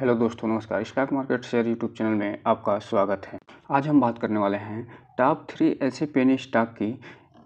Hello दोस्तों, नमस्कार। Stock market share YouTube channel में आपका स्वागत है। आज हम बात करने वाले हैं टॉप थ्री ऐसे पेनी स्टॉक की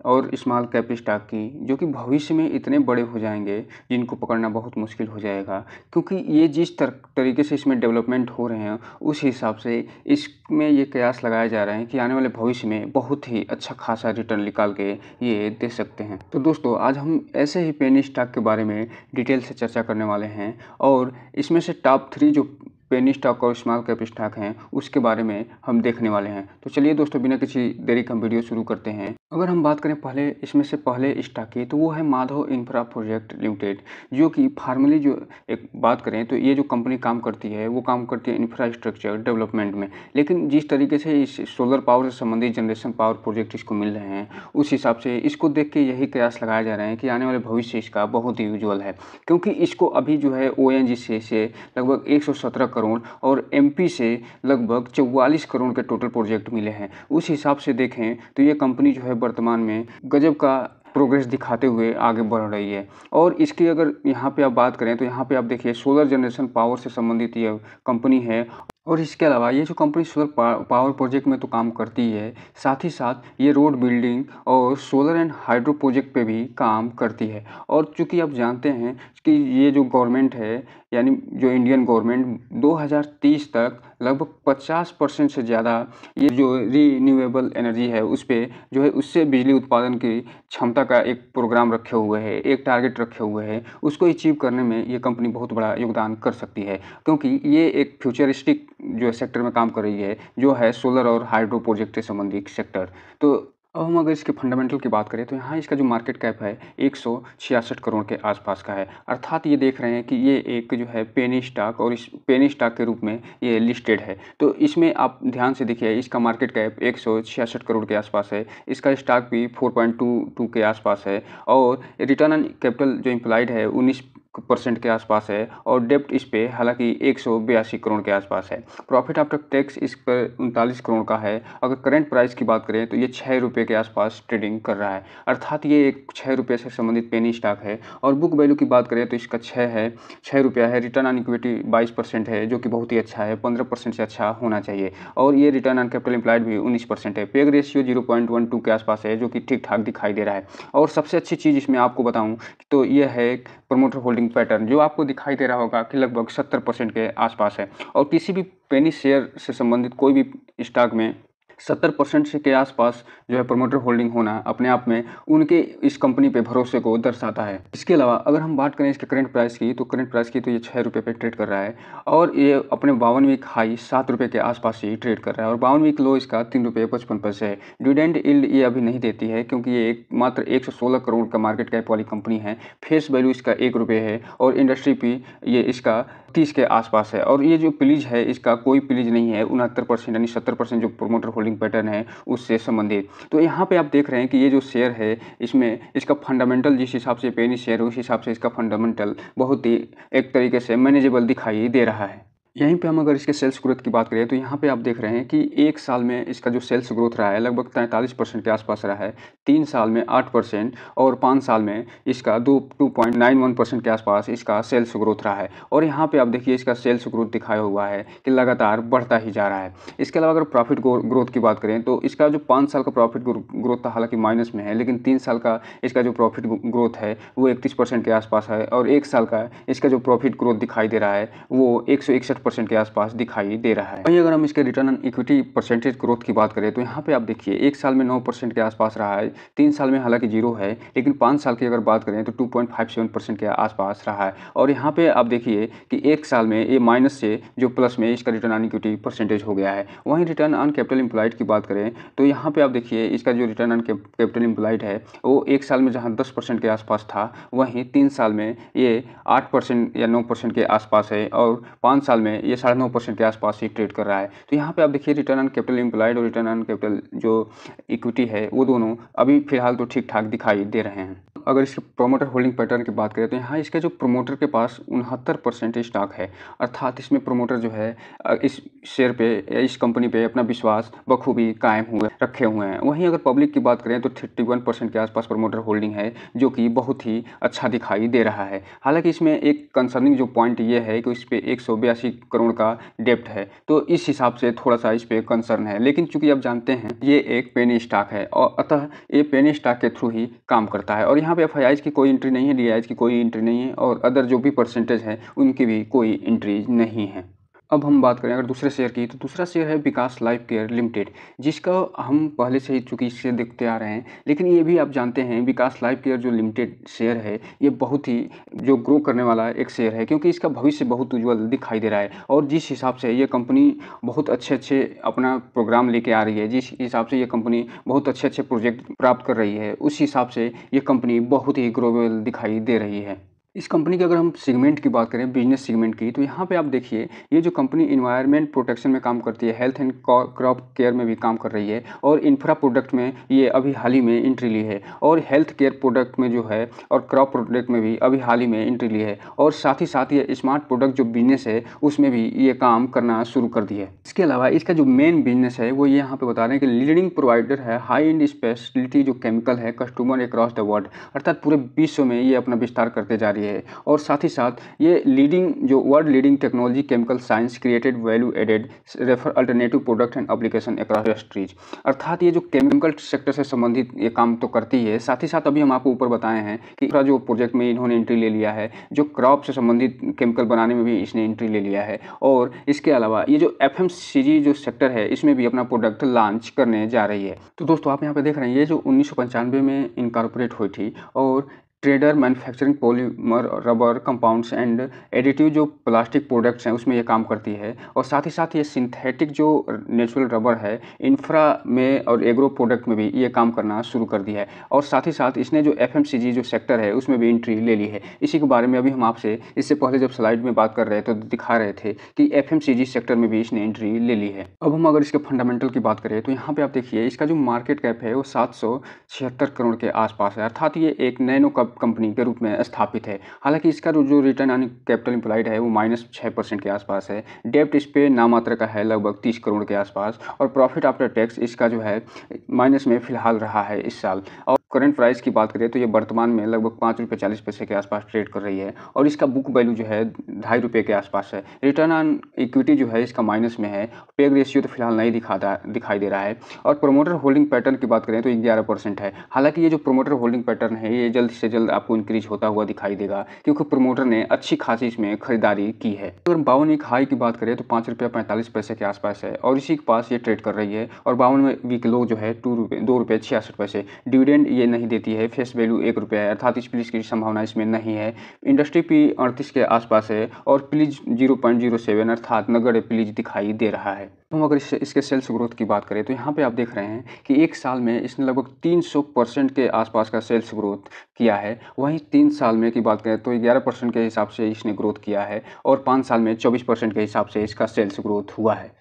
और स्मॉल कैप स्टॉक की जो कि भविष्य में इतने बड़े हो जाएँगे जिनको पकड़ना बहुत मुश्किल हो जाएगा। क्योंकि ये जिस तर, तरीके से इसमें डेवलपमेंट हो रहे हैं उस हिसाब से इसमें ये कयास लगाया जा रहा है कि आने वाले भविष्य में बहुत ही अच्छा खासा रिटर्न निकाल के ये दे सकते हैं। तो दोस्तों आज हम ऐसे ही पेनी स्टॉक के बारे में डिटेल से चर्चा करने वाले हैं और इसमें से टॉप थ्री जो पेनी स्टॉक और स्मॉल कैप स्टॉक हैं उसके बारे में हम देखने वाले हैं। तो चलिए दोस्तों बिना किसी देरी का वीडियो शुरू करते हैं। अगर हम बात करें पहले, इसमें से पहले स्टॉक की तो वो है माधव इंफ्रा प्रोजेक्ट लिमिटेड, जो कि फार्मली जो एक बात करें तो ये जो कंपनी काम करती है, वो काम करती है इंफ्रास्ट्रक्चर डेवलपमेंट में। लेकिन जिस तरीके से इस सोलर पावर से संबंधित जनरेशन पावर प्रोजेक्ट इसको मिल रहे हैं, उस हिसाब से इसको देख के यही कयास लगाया जा रहे हैं कि आने वाले भविष्य इसका बहुत ही यूजल है। क्योंकि इसको अभी जो है ओ से लगभग एक सौ सत्रह करोड़ और एमपी से लगभग चौवालीस करोड़ के टोटल प्रोजेक्ट मिले हैं। उस हिसाब से देखें तो ये कंपनी जो है वर्तमान में गजब का प्रोग्रेस दिखाते हुए आगे बढ़ रही है। और इसकी अगर यहाँ पे आप बात करें तो यहाँ पे आप देखिए सोलर जनरेशन पावर से संबंधित ये कंपनी है। और इसके अलावा ये जो कंपनी सोलर पावर प्रोजेक्ट में तो काम करती है, साथ ही साथ ये रोड बिल्डिंग और सोलर एंड हाइड्रो प्रोजेक्ट पे भी काम करती है। और चूँकि आप जानते हैं कि ये जो गवर्नमेंट है यानी जो इंडियन गवर्नमेंट 2030 तक लगभग 50 परसेंट से ज़्यादा ये जो रीन्यूएबल एनर्जी है, उस पर जो है, उससे बिजली उत्पादन की क्षमता का एक प्रोग्राम रखे हुए है, एक टारगेट रखे हुए है, उसको अचीव करने में ये कंपनी बहुत बड़ा योगदान कर सकती है। क्योंकि ये एक फ्यूचरिस्टिक जो सेक्टर में काम कर रही है, जो है सोलर और हाइड्रो प्रोजेक्ट से संबंधित सेक्टर तो अब हम अगर इसके फंडामेंटल की बात करें तो यहाँ इसका जो मार्केट कैप है, एक सौ छियासठ करोड़ के आसपास का है। अर्थात ये देख रहे हैं कि ये एक जो है पेनी स्टॉक और इस पेनी स्टॉक के रूप में ये लिस्टेड है। तो इसमें आप ध्यान से देखिए, इसका मार्केट कैप एक सौ छियासठ करोड़ के आसपास है, इसका स्टॉक भी फोर के आसपास है और रिटर्न ऑन कैपिटल जो इम्प्लाइड है, उन्नीस परसेंट के आसपास है और डेप्ट इस पे हालाँकि एक सौ बयासी करोड़ के आसपास है। प्रॉफिट आफ्टर टैक्स इस पर उनतालीस करोड़ का है। अगर करंट प्राइस की बात करें तो ये छः रुपये के आसपास ट्रेडिंग कर रहा है। अर्थात ये एक छः रुपये से संबंधित पेनी स्टॉक है। और बुक वैल्यू की बात करें तो इसका छः है। छः रुपया है। रिटर्न ऑन इक्विटी बाईस परसेंट है, जो कि बहुत ही अच्छा है। पंद्रह परसेंट से अच्छा होना चाहिए। और ये रिटर्न ऑन कैपिटल एम्प्लॉयड भी उन्नीस परसेंट है। PEG ratio zero point one two के आसपास है, जो कि ठीक ठाक दिखाई दे रहा है। और सबसे अच्छी चीज़ इसमें आपको बताऊँ तो यह है प्रमोटर होल्डिंग पैटर्न जो आपको दिखाई दे रहा होगा कि लगभग सत्तर परसेंट के आसपास है। और किसी भी पेनी शेयर से संबंधित कोई भी स्टॉक में सत्तर परसेंट से के आसपास जो है प्रमोटर होल्डिंग होना अपने आप में उनके इस कंपनी पे भरोसे को दर्शाता है। इसके अलावा अगर हम बात करें इसके करंट प्राइस की तो करंट प्राइस की तो ये छः रुपये पे ट्रेड कर रहा है और ये अपने बावन वीक हाई सात रुपये के आसपास ही ट्रेड कर रहा है और बावन वीक लो इसका तीन रुपये पचपन पैसे है। डिविडेंड इल्ड ये अभी नहीं देती है क्योंकि ये एक मात्र एक सौ सोलह करोड़ का मार्केट कैप वाली कंपनी है। फेस वैल्यू इसका एक रुपये है और इंडस्ट्री पी ये इसका तीस के आसपास है। और ये जो प्लीज़ है, इसका कोई प्लीज़ नहीं है। उनहत्तर परसेंट यानी सत्तर परसेंट जो प्रोमोटर होल्डिंग पैटर्न है, उससे संबंधित। तो यहाँ पे आप देख रहे हैं कि ये जो शेयर है, इसमें इसका फंडामेंटल जिस हिसाब से पेनी शेयर है, उस हिसाब से इसका फंडामेंटल बहुत ही एक तरीके से मैनेजेबल दिखाई दे रहा है। यहीं पे हम अगर इसके सेल्स ग्रोथ की बात करें तो यहाँ पे आप देख रहे हैं कि एक साल में इसका जो सेल्स ग्रोथ रहा है, लगभग तैंतालीस परसेंट के आसपास रहा है। तीन साल में आठ परसेंट और पाँच साल में इसका दो two point nine one percent के आसपास इसका सेल्स ग्रोथ रहा है। और यहाँ पे आप देखिए इसका सेल्स ग्रोथ दिखाया हुआ है कि लगातार बढ़ता ही जा रहा है। इसके अलावा अगर प्रॉफिट ग्रोथ की बात करें तो इसका जो पाँच साल का प्रॉफिट ग्रोथ था, हालाँकि माइनस में है, लेकिन तीन साल का इसका जो प्रॉफिट ग्रोथ है, वो इकतीस के आसपास है। और एक साल का इसका जो प्रॉफिट ग्रोथ दिखाई दे रहा है, वो एक परसेंट के आसपास दिखाई दे रहा है। वहीं अगर हम इसके return on equity percentage growth की बात करें तो यहाँ पे आप देखिए, एक साल में नौ परसेंट के आसपास रहा है, तीन साल में हालाँकि ज़ीरो है, लेकिन पाँच साल की अगर बात करें तो two point five seven percent के आसपास रहा है। और यहाँ पे आप देखिए कि एक साल में ये माइनस से जो प्लस में इसका रिटर्न ऑन इक्विटी परसेंटेज हो गया है। वहीं रिटर्न ऑन कैपिटल इम्प्लाइड की बात करें तो यहाँ पे आप देखिए, इसका जो रिटर्न ऑन कैपिटल इम्प्लाइड है, वो एक साल में जहाँ दस परसेंट के आसपास था, वहीं तीन साल में ये आठ परसेंट या नौ परसेंट के आसपास है, और पाँच साल में ये साढ़े नौ परसेंट के आसपास ही ट्रेड कर रहा है। तो यहाँ पे आप देखिए रिटर्न ऑन कैपिटल इम्प्लाइड और रिटर्न ऑन कैपिटल जो इक्विटी है, वो दोनों अभी फ़िलहाल तो ठीक ठाक दिखाई दे रहे हैं। अगर इसके प्रोमोटर होल्डिंग पैटर्न की बात करें तो यहाँ इसके जो प्रोमोटर के पास उनहत्तर परसेंट स्टॉक है। अर्थात इसमें प्रोमोटर जो है, इस शेयर पे या इस कंपनी पे अपना विश्वास बखूबी कायम हुए, रखे हुए हैं। वहीं अगर पब्लिक की बात करें तो थर्टी वन परसेंट के आसपास प्रोमोटर होल्डिंग है, जो कि बहुत ही अच्छा दिखाई दे रहा है। हालाँकि इसमें एक कंसर्निंग जो पॉइंट ये है कि इस पर एक सौ बयासी करोड़ का डेप्ट है। तो इस हिसाब से थोड़ा सा इस पर कंसर्न है। लेकिन चूँकि आप जानते हैं, ये एक पेनी स्टॉक है और अतः ये पेनी स्टॉक के थ्रू ही काम करता है। और यहाँ पे एफ़ की कोई एंट्री नहीं है डी की कोई एंट्री नहीं है और अदर जो भी परसेंटेज है, उनकी भी कोई एंट्री नहीं है। अब हम बात करें अगर दूसरे शेयर की तो दूसरा शेयर है विकास लाइफ केयर लिमिटेड, जिसका हम पहले से ही चूँकि इससे देखते आ रहे हैं। लेकिन ये भी आप जानते हैं, विकास लाइफ केयर जो लिमिटेड शेयर है, ये बहुत ही जो ग्रो करने वाला एक शेयर है, क्योंकि इसका भविष्य बहुत उज्ज्वल दिखाई दे रहा है। और जिस हिसाब से ये कंपनी बहुत अच्छे अच्छे अपना प्रोग्राम लेके आ रही है, जिस हिसाब से ये कंपनी बहुत अच्छे अच्छे प्रोजेक्ट प्राप्त कर रही है, उस हिसाब से ये कंपनी बहुत ही ग्रोवेल दिखाई दे रही है। इस कंपनी की अगर हम सेगमेंट की बात करें, बिज़नेस सेगमेंट की तो यहाँ पे आप देखिए, ये जो कंपनी इन्वायरमेंट प्रोटेक्शन में काम करती है हेल्थ एंड क्रॉप केयर में भी काम कर रही है, और इंफ्रा प्रोडक्ट में ये अभी हाल ही में एंट्री ली है, और हेल्थ केयर प्रोडक्ट में जो है, और क्रॉप प्रोडक्ट में भी अभी हाल ही में एंट्री ली है, और साथ ही साथ ये स्मार्ट प्रोडक्ट जो बिज़नेस है, उसमें भी ये काम करना शुरू कर दिया है। इसके अलावा इसका जो मेन बिज़नेस है, वो ये यहाँ पे बता रहे हैं कि लीडिंग प्रोवाइडर है हाई एंड स्पेशलिटी जो केमिकल है कस्टमर अक्रॉस द वर्ल्ड अर्थात पूरे विश्व में ये अपना विस्तार करते जा रही है। और साथ ही साथ ये लीडिंग जो world leading technology chemical science created value added refer alternative product and application across industries अर्थात ये जो केमिकल सेक्टर से संबंधित ये काम तो करती है, साथ ही साथ अभी हम आपको ऊपर बताए हैं कि जो प्रोजेक्ट में इन्होंने एंट्री ले लिया है, जो क्रॉप से संबंधित केमिकल बनाने में भी इसने एंट्री ले लिया है। और इसके अलावा ये जो एफएमसीजी जो सेक्टर है, इसमें भी अपना प्रोडक्ट लॉन्च करने जा रही है। तो दोस्तों, आप यहाँ पे देख रहे हैं, ये जो उन्नीस सौ पंचानवे में इनकॉर्पोरेट हुई थी, और trader, manufacturing, polymer, rubber, compounds and additive जो प्लास्टिक प्रोडक्ट्स हैं, उसमें ये काम करती है। और साथ ही साथ ये सिंथेटिक जो नेचुरल रबर है, इंफ्रा में और एग्रो प्रोडक्ट में भी ये काम करना शुरू कर दिया है। और साथ ही साथ इसने जो एफएमसीजी जो सेक्टर है, उसमें भी एंट्री ले ली है। इसी के बारे में अभी हम आपसे, इससे पहले जब स्लाइड में बात कर रहे तो दिखा रहे थे कि एफएमसीजी सेक्टर में भी इसने एंट्री ले ली है। अब हम अगर इसके फंडामेंटल की बात करें तो यहाँ पर आप देखिए, इसका जो मार्केट कैप है, वो सात सौ छिहत्तर करोड़ के आसपास है। अर्थात ये एक नैनो कप कंपनी के रूप में स्थापित है। हालाँकि इसका जो रिटर्न ऑन कैपिटल इंप्लाइड है, वो माइनस छः परसेंट के आसपास है। डेप्ट इस पर नामात्र का है, लगभग तीस करोड़ के आसपास। और प्रॉफिट आफ्टर टैक्स इसका जो है माइनस में फ़िलहाल रहा है इस साल। और करंट प्राइस की बात करें तो ये वर्तमान में लगभग पाँच रुपये चालीस पैसे के आसपास ट्रेड कर रही है और इसका बुक वैल्यू जो है ढाई रुपये के आसपास है। रिटर्न ऑन इक्विटी जो है इसका माइनस में है। पेग रेशियो तो फ़िलहाल नहीं दिखाता दिखाई दे रहा है। और प्रोमोटर होल्डिंग पैटर्न की बात करें तो ग्यारह परसेंट है। हालाँकि ये जो प्रोमोटर होल्डिंग पैटर्न है, ये जल्द से जल्द आपको इंक्रीज होता हुआ दिखाई देगा, क्योंकि प्रोमोटर ने अच्छी खासी इसमें खरीदारी की है। अगर बावन एक हाई की बात करें तो पाँच रुपये पैंतालीस पैसे के आसपास है और इसी के पास ये ट्रेड कर रही है और बावन वीक लो जो है, टू रुपये, दो रुपये छियासठ पैसे। डिविडेंड ये नहीं देती है। फेस वैल्यू एक रुपया है, अर्थात इस प्लीज़ की संभावना इसमें नहीं है। इंडस्ट्री पी अड़तीस के आसपास है और please zero point zero seven, अर्थात नगड़ प्लीज़ दिखाई दे रहा है। हम अगर इससे इसके सेल्स ग्रोथ की बात करें तो यहाँ पे आप देख रहे हैं कि एक साल में इसने लगभग 300 परसेंट के आसपास का सेल्स ग्रोथ किया है। वहीं तीन साल में की बात करें तो 11 परसेंट के हिसाब से इसने ग्रोथ किया है और पाँच साल में 24 परसेंट के हिसाब से इसका सेल्स ग्रोथ हुआ है।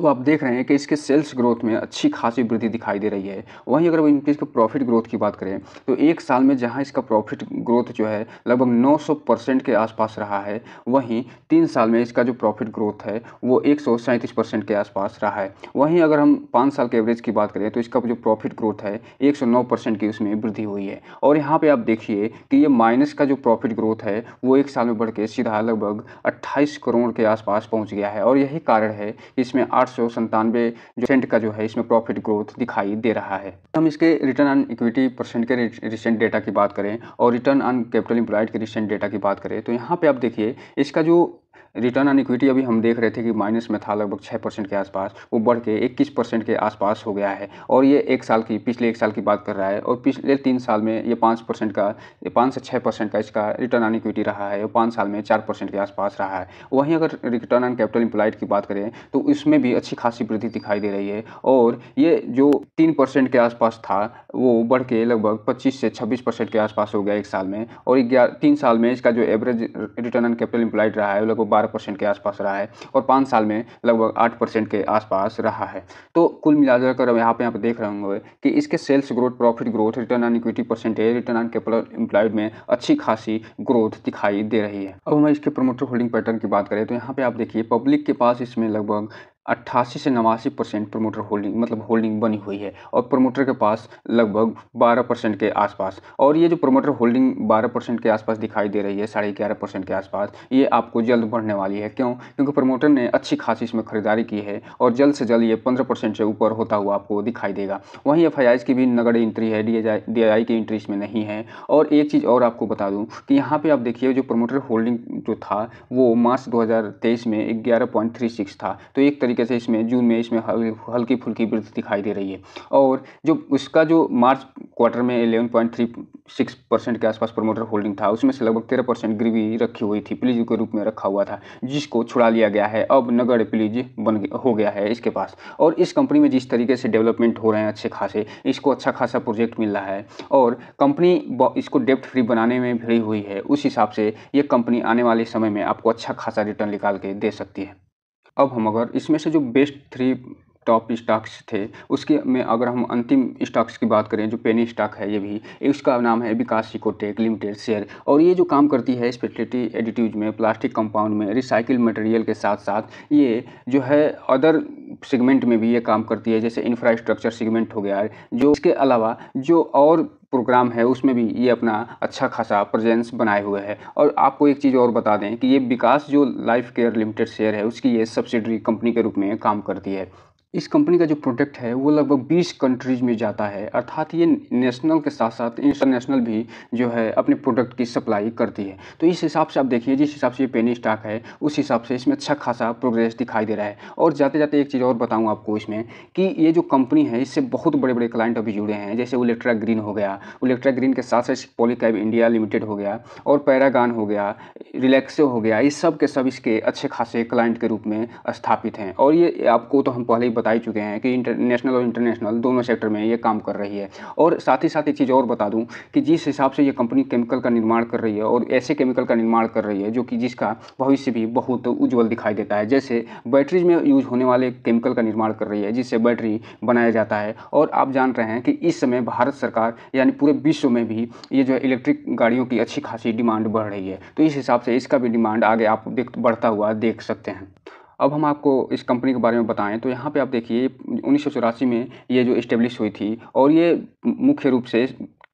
तो आप देख रहे हैं कि इसके सेल्स ग्रोथ में अच्छी खासी वृद्धि दिखाई दे रही है। वहीं अगर इनके इसके प्रॉफिट ग्रोथ की बात करें तो एक साल में जहाँ इसका प्रॉफिट ग्रोथ जो है लगभग 900 परसेंट के आसपास रहा है, वहीं तीन साल में इसका जो प्रॉफिट ग्रोथ है, वो एक परसेंट के आसपास रहा है। वहीं अगर हम पाँच साल के एवरेज की बात करें तो इसका जो प्रॉफिट ग्रोथ है, एक की उसमें वृद्धि हुई है। और यहाँ पर आप देखिए कि ये माइनस का जो प्रॉफिट ग्रोथ है, वो एक साल में बढ़ के सीधा लगभग अट्ठाईस करोड़ के आसपास पहुँच गया है। और यही कारण है कि इसमें आठ सौ संतानवे परसेंट का जो है इसमें प्रॉफिट ग्रोथ दिखाई दे रहा है। हम इसके रिटर्न ऑन इक्विटी परसेंट के रिसेंट डेटा की बात करें और रिटर्न ऑन कैपिटल इंप्लाइड के रिसेंट डेटा की बात करें तो यहाँ पे आप देखिए, इसका जो रिटर्न ऑन इक्विटी अभी हम देख रहे थे कि माइनस में था, लगभग छः परसेंट के आसपास, वो बढ़ के इक्कीस परसेंट के आसपास हो गया है। और ये एक साल की, पिछले एक साल की बात कर रहा है, और पिछले तीन साल में ये पाँच परसेंट का, ये पाँच से छः परसेंट का इसका रिटर्न ऑन इक्विटी रहा है, और पाँच साल में चार परसेंट के आसपास रहा है। वहीं अगर रिटर्न ऑन कैपिटल इंप्लाइड की बात करें तो इसमें भी अच्छी खासी वृद्धि दिखाई दे रही है, और ये जो तीन परसेंट के आसपास था, वो बढ़ के लगभग पच्चीस से छब्बीस परसेंट के आसपास हो गया एक साल में, और ग्यारह, तीन साल में इसका जो average return on capital implied रहा है लगभग बारह परसेंट के आसपास रहा है और पाँच साल में लगभग आठ परसेंट के आसपास रहा है। तो कुल मिलाकर अब यहाँ पे यहाँ पे देख रहे होंगे कि इसके sales growth profit growth return on equity percentage return on capital employed में अच्छी खासी ग्रोथ दिखाई दे रही है। अब हम इसके प्रमोटर होल्डिंग पैटर्न की बात करें तो यहाँ पे आप देखिए पब्लिक के पास इसमें लगभग अट्ठासी से नवासी परसेंट प्रमोटर होल्डिंग मतलब होल्डिंग बनी हुई है और प्रमोटर के पास लगभग बारह परसेंट के आसपास। और ये जो प्रमोटर होल्डिंग बारह परसेंट के आसपास दिखाई दे रही है, साढ़े ग्यारह परसेंट के आसपास, ये आपको जल्द बढ़ने वाली है। क्यों? क्योंकि प्रमोटर ने अच्छी खासी इसमें खरीदारी की है और जल्द से जल्द ये पंद्रह परसेंट से ऊपर होता हुआ आपको दिखाई देगा। वहीं एफ़ की भी नगद एंट्री है डी डी आई की एंट्री इसमें नहीं है। और एक चीज़ और आपको बता दूँ कि यहाँ पर आप देखिए, जो प्रमोटर होल्डिंग जो था, वो मार्च दो हज़ार तेईस में ग्यारह था। तो एक तरीके से इसमें, जून में इसमें हल्की फुल्की वृद्धि दिखाई दे रही है। और जो उसका जो मार्च क्वार्टर में eleven point three six percent के आसपास प्रमोटर होल्डिंग था, उसमें से लगभग तेरह परसेंट गिरवी रखी हुई थी, प्लीज़ के रूप में रखा हुआ था, जिसको छुड़ा लिया गया है। अब नगर प्लीज़ बन हो गया है इसके पास। और इस कंपनी में जिस तरीके से डेवलपमेंट हो रहे हैं अच्छे खासे, इसको अच्छा खासा प्रोजेक्ट मिल रहा है। और कंपनी इसको डेप्ट फ्री बनाने में भिड़ी हुई है, उस हिसाब से ये कंपनी आने वाले समय में आपको अच्छा खासा रिटर्न निकाल के दे सकती है। अब हम अगर इसमें से जो बेस्ट थ्री टॉप स्टॉक्स थे। उसके में अगर हम अंतिम स्टॉक्स की बात करें, जो पेनी स्टॉक है ये भी उसका नाम है विकास इकोटेक लिमिटेड शेयर और ये जो काम करती है स्पेशलिटी एडिटिव में प्लास्टिक कंपाउंड में रिसाइकिल मटेरियल के साथ साथ ये जो है अदर सेगमेंट में भी ये काम करती है, जैसे इंफ्रास्ट्रक्चर सेगमेंट हो गया, जो इसके अलावा जो और प्रोग्राम है, उसमें भी ये अपना अच्छा खासा प्रेजेंस बनाए हुए है। और आपको एक चीज़ और बता दें कि ये विकास जो लाइफ केयर लिमिटेड शेयर है, उसकी ये सब्सिडरी कंपनी के रूप में काम करती है। इस कंपनी का जो प्रोडक्ट है, वो लगभग 20 कंट्रीज़ में जाता है। अर्थात ये नेशनल के साथ साथ इंटरनेशनल भी जो है, अपने प्रोडक्ट की सप्लाई करती है। तो इस हिसाब से आप देखिए, जिस हिसाब से ये पेनी स्टॉक है, उस हिसाब से इसमें अच्छा खासा प्रोग्रेस दिखाई दे रहा है। और जाते जाते एक चीज़ और बताऊँ आपको इसमें, कि ये जो कंपनी है, इससे बहुत बड़े बड़े क्लाइंट अभी जुड़े हैं। जैसे उलेक्ट्रा ग्रीन हो गया उलेक्ट्रा ग्रीन के साथ साथ पॉलीकैब इंडिया लिमिटेड हो गया, और पैरागान हो गया रिलैक्सो हो गया इस सब के सब इसके अच्छे खासे क्लाइंट के रूप में स्थापित हैं। और ये आपको तो हम पहले ही बता ही चुके हैं कि नेशनल और इंटरनेशनल दोनों सेक्टर में ये काम कर रही है। और साथ ही साथ एक चीज़ और बता दूँ कि जिस हिसाब से ये कंपनी केमिकल का निर्माण कर रही है और ऐसे केमिकल का निर्माण कर रही है जो कि जिसका भविष्य भी बहुत उज्ज्वल दिखाई देता है, जैसे बैटरीज में यूज़ होने वाले केमिकल का निर्माण कर रही है, जिससे बैटरी बनाया जाता है। और आप जान रहे हैं कि इस समय भारत सरकार यानी पूरे विश्व में भी ये जो इलेक्ट्रिक गाड़ियों की अच्छी खासी डिमांड बढ़ रही है। तो इस हिसाब से इसका भी डिमांड आगे आप देख, बढ़ता हुआ देख सकते हैं। अब हम आपको इस कंपनी के बारे में बताएँ तो यहाँ पे आप देखिए, उन्नीस सौ चौरासी में ये जो इस्टेब्लिश हुई थी, और ये मुख्य रूप से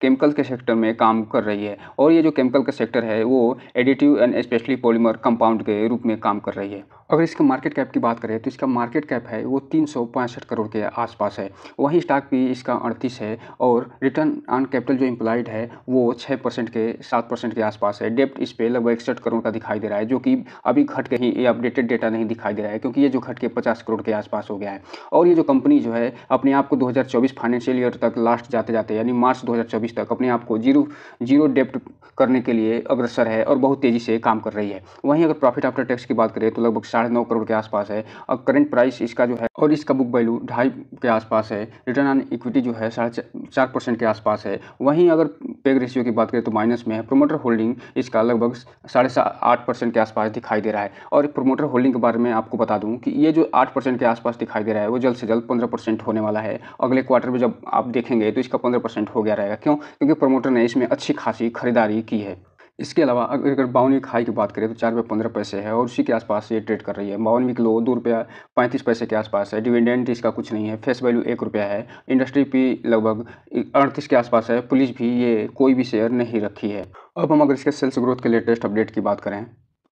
केमिकल के सेक्टर में काम कर रही है और ये जो केमिकल का सेक्टर है, वो additive and specially polymer compound के रूप में काम कर रही है। अगर इसका मार्केट कैप की बात करें तो इसका मार्केट कैप है, वो तीन सौ पैंसठ करोड़ के आसपास है। वहीं स्टॉक भी इसका अड़तीस है और रिटर्न ऑन कैपिटल जो इम्प्लाइड है, वो छः परसेंट के, सात परसेंट के आसपास है। डेप्ट इस पर लगभग इकसठ करोड़ का दिखाई दे रहा है, जो कि अभी घट के ही ये अपडेटेड डेटा नहीं दिखाई दे रहा है, क्योंकि ये जो घट के पचास करोड़ के आसपास हो गया है। और ये जो कंपनी जो है, अपने आप को दो हज़ार चौबीस फाइनेंशियल ईयर तक लास्ट जाते जाते यानी मार्च दो हज़ार चौबीस तक अपने आप को ज़ीरो ज़ीरो डेप्ट करने के लिए अग्रसर है और बहुत तेज़ी से काम कर रही है। वहीं अगर प्रॉफिट आफ्टर टैक्स की बात करें तो लगभग साढ़े नौ करोड़ के आसपास है और करंट प्राइस इसका जो है और इसका बुक वैल्यू ढाई के आसपास है। रिटर्न ऑन इक्विटी जो है साढ़े चार परसेंट के आसपास है। वहीं अगर पेग रेशियो की बात करें तो माइनस में है। प्रोमोटर होल्डिंग इसका लगभग साढ़े आठ परसेंट के आसपास दिखाई दे रहा है। और प्रोमोटर होल्डिंग के बारे में आपको बता दूँ कि ये जो आठ परसेंट के आसपास दिखाई दे रहा है वो जल्द से जल्द पंद्रह परसेंट होने वाला है। अगले क्वार्टर में जब आप देखेंगे तो इसका पंद्रह परसेंट हो गया रहेगा। क्यों? क्योंकि प्रमोटर ने इसमें अच्छी खासी खरीदारी की है। इसके अलावा अगर अगर बावन खाई की बात करें तो चार रुपये पंद्रह पैसे है और उसी के आसपास ये ट्रेड कर रही है। बावन वीक लो दो रुपया पैंतीस पैसे के आसपास है। डिविडेंट इसका कुछ नहीं है। फेस वैल्यू एक रुपया है। इंडस्ट्री भी लगभग अड़तीस के आसपास है। पुलिस भी ये कोई भी शेयर नहीं रखी है। अब हम अगर इसके सेल्स ग्रोथ के लेटेस्ट अपडेट की बात करें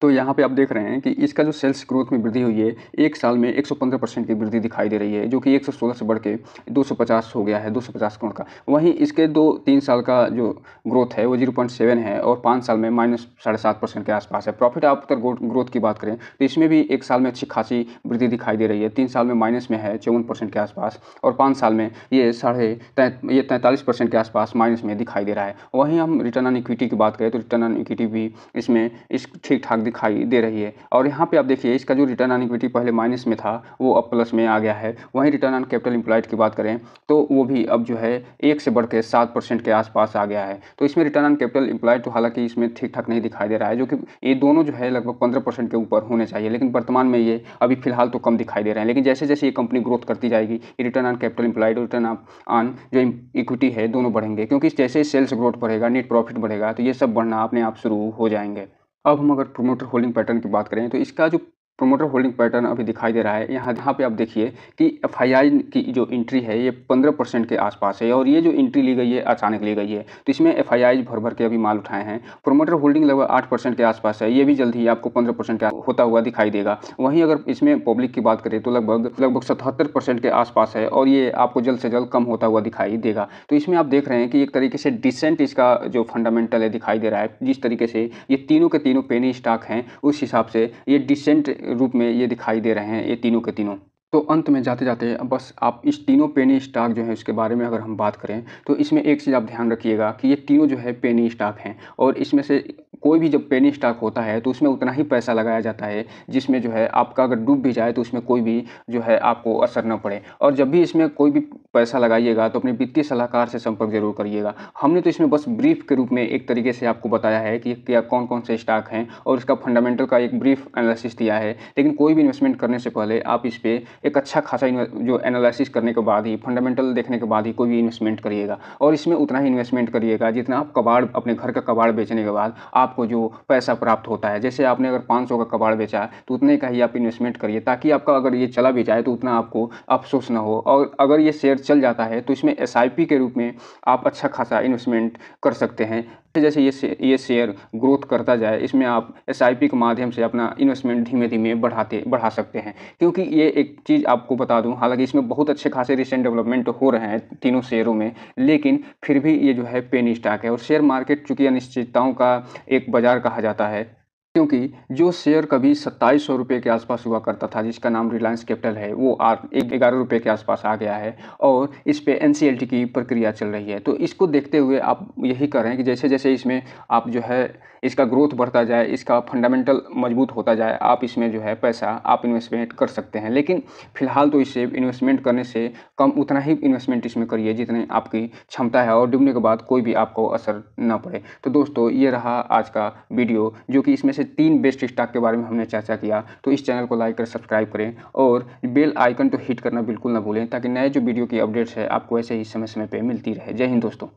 तो यहाँ पे आप देख रहे हैं कि इसका जो सेल्स ग्रोथ में वृद्धि हुई है, एक साल में 115 परसेंट की वृद्धि दिखाई दे रही है, जो कि 116 से बढ़ के 250 हो गया है 250 करोड़ का। वहीं इसके दो तीन साल का जो ग्रोथ है, वो 0.7 है और पाँच साल में माइनस साढ़े सात परसेंट के आसपास है। प्रॉफिट आफ्टर ग्रोथ की बात करें तो इसमें भी एक साल में अच्छी खासी वृद्धि दिखाई दे रही है। तीन साल में माइनस में है चौवन के आसपास और पाँच साल में ये साढ़े ये तैंतालीस के आसपास माइनस में दिखाई दे रहा है। वहीं हम रिटर्न ऑन इक्विटी की बात करें तो रिटर्न ऑन इक्विटी भी इसमें इस ठीक ठाक दिखाई दे रही है। और यहाँ पे आप देखिए, इसका जो रिटर्न ऑन इक्विटी पहले माइनस में था, वो अब प्लस में आ गया है। वहीं रिटर्न ऑन कैपिटल इंप्लाइड की बात करें तो वो भी अब जो है, एक से बढ़ के सात परसेंट के आसपास आ गया है। तो इसमें रिटर्न ऑन कैपिटल इंप्लाइड तो हालाँकि इसमें ठीक ठाक नहीं दिखाई दे रहा है, जो कि ये दोनों जो है, लगभग पंद्रह परसेंट के ऊपर होने चाहिए। लेकिन वर्तमान में ये अभी फ़िलहाल तो कम दिखाई दे रहे हैं। लेकिन जैसे जैसे ये कंपनी ग्रोथ करती जाएगी return on capital implied return on जो इक्विटी है, दोनों बढ़ेंगे। क्योंकि जैसे सेल्स ग्रोथ बढ़ेगा नेट प्रॉफिट बढ़ेगा तो ये सब बढ़ना अपने आप शुरू हो जाएँगे। अब हम अगर प्रोमोटर होल्डिंग पैटर्न की बात करें तो इसका जो प्रोमोटर होल्डिंग पैटर्न अभी दिखाई दे रहा है। यहाँ यहाँ पे आप देखिए कि एफआईआई की जो एंट्री है, ये पंद्रह परसेंट के आसपास है और ये जो एंट्री ली गई है अचानक ली गई है। तो इसमें एफआईआई भर भर के अभी माल उठाए हैं। प्रोमोटर होल्डिंग लगभग आठ परसेंट के आसपास है। ये भी जल्द ही आपको पंद्रह परसेंट का होता हुआ दिखाई देगा। वहीं अगर इसमें पब्लिक की बात करें तो लगभग लगभग सतहत्तर परसेंट के आसपास है और ये आपको जल्द से जल्द कम होता हुआ दिखाई देगा। तो इसमें आप देख रहे हैं कि एक तरीके से डिसेंट इसका जो फंडामेंटल है, दिखाई दे रहा है। जिस तरीके से ये तीनों के तीनों पेनी स्टॉक हैं, उस हिसाब से ये डिसेंट रूप में ये दिखाई दे रहे हैं ये तीनों के तीनों। तो अंत में जाते जाते बस आप इस तीनों पेनी स्टॉक जो है इसके बारे में अगर हम बात करें तो इसमें एक चीज़ आप ध्यान रखिएगा कि ये तीनों जो है पेनी स्टॉक हैं और इसमें से कोई भी जब पेनी स्टॉक होता है तो उसमें उतना ही पैसा लगाया जाता है जिसमें जो है आपका अगर डूब भी जाए तो उसमें कोई भी जो है आपको असर न पड़े। और जब भी इसमें कोई भी पैसा लगाइएगा तो अपने वित्तीय सलाहकार से संपर्क ज़रूर करिएगा। हमने तो इसमें बस ब्रीफ के रूप में एक तरीके से आपको बताया है कि क्या कौन कौन से स्टॉक हैं और इसका फंडामेंटल का एक ब्रीफ एनालिसिस दिया है, लेकिन कोई भी इन्वेस्टमेंट करने से पहले आप इस पर एक अच्छा खासा जो एनालिसिस करने के बाद ही फंडामेंटल देखने के बाद ही कोई भी इन्वेस्टमेंट करिएगा। और इसमें उतना ही इन्वेस्टमेंट करिएगा जितना आप कबाड़, अपने घर का कबाड़ बेचने के बाद आपको जो पैसा प्राप्त होता है। जैसे आपने अगर पाँच सौ का कबाड़ बेचा तो उतने का ही आप इन्वेस्टमेंट करिए, ताकि आपका अगर ये चला भी जाए तो उतना आपको अफसोस ना हो। और अगर ये शेयर चल जाता है तो इसमें एसआईपी के रूप में आप अच्छा खासा इन्वेस्टमेंट कर सकते हैं। जैसे ये ये शेयर ग्रोथ करता जाए, इसमें आप एस के माध्यम से अपना इन्वेस्टमेंट धीमे धीमे बढ़ाते, बढ़ा सकते हैं। क्योंकि ये एक चीज़ आपको बता दूँ, हालाँकि इसमें बहुत अच्छे खासे रिसेंट डेवलपमेंट हो रहे हैं तीनों शेयरों में, लेकिन फिर भी ये जो है पेनी स्टॉक है और शेयर मार्केट चूँकि अनिश्चितताओं का एक बाज़ार कहा जाता है क्योंकि जो शेयर कभी सत्ताईस सौ रुपये के आसपास हुआ करता था, जिसका नाम रिलायंस कैपिटल है, वो एक, ग्यारह रुपये के आसपास आ गया है और इस पर एन की प्रक्रिया चल रही है। तो इसको देखते हुए आप यही कर रहे हैं कि जैसे जैसे इसमें आप जो है, इसका ग्रोथ बढ़ता जाए, इसका फंडामेंटल मज़बूत होता जाए, आप इसमें जो है पैसा, आप इन्वेस्टमेंट कर सकते हैं। लेकिन फ़िलहाल तो इससे इन्वेस्टमेंट करने से कम उतना ही इन्वेस्टमेंट इसमें करिए जितने आपकी क्षमता है और डूबने के बाद कोई भी आपको असर ना पड़े। तो दोस्तों, ये रहा आज का वीडियो, जो कि इसमें से तीन बेस्ट स्टॉक के बारे में हमने चर्चा किया तो इस चैनल को लाइक कर सब्सक्राइब करें और बेल आइकन तो हिट करना बिल्कुल ना भूलें, ताकि नए जो वीडियो की अपडेट्स है, आपको ऐसे ही समय समय पर मिलती रहे। जय हिंद दोस्तों।